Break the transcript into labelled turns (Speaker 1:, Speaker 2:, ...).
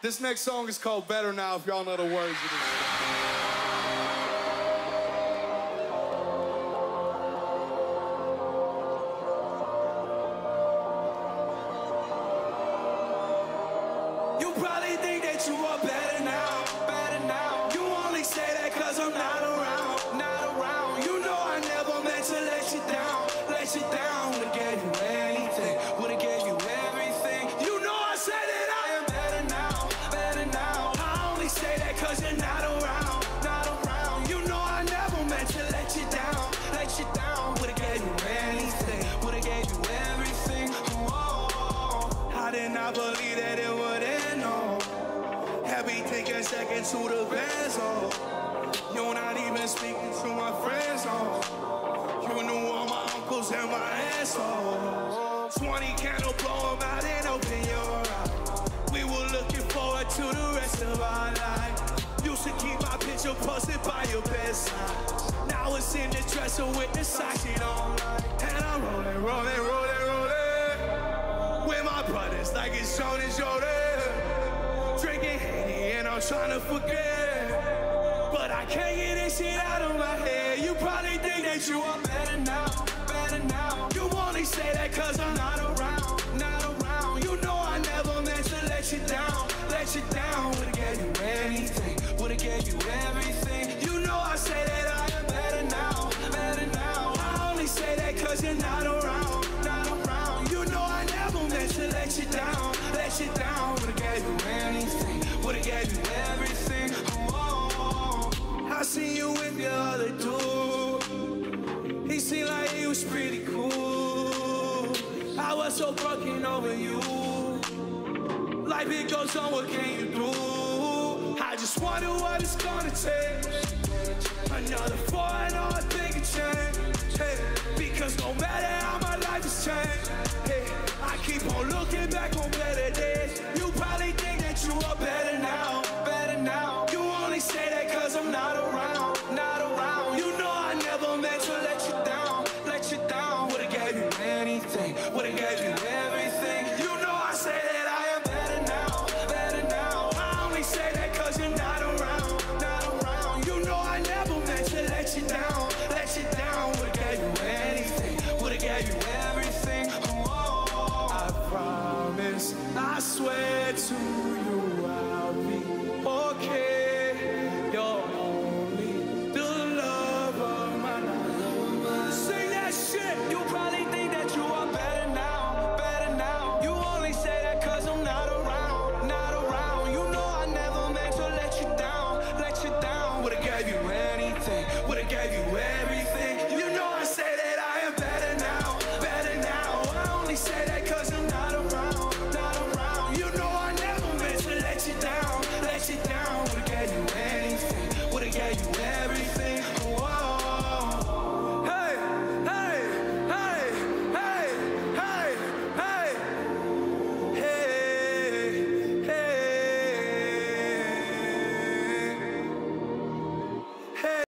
Speaker 1: This next song is called Better Now, if y'all know the words of this.
Speaker 2: I believe that it would end, all. Had me taking second to the bands, oh. You're not even speaking to my friends, oh. You knew all my uncles and my oh. 20 candle, blow 'em out and open your eyes. We were looking forward to the rest of our life. Used to keep my picture posted by your bedside. Now it's in the dresser with the socks you don't. And I'm rolling, rolling, rolling. Brothers like it's Jonas Jordan. Drinking Henny and I'm trying to forget. But I can't get this shit out of my head. You probably think that you are better now, better now. You only say that cause I'm not around, I was so broken over you. Life it goes on, what can you do? I just wonder what it's gonna take. Another four and all I think it change.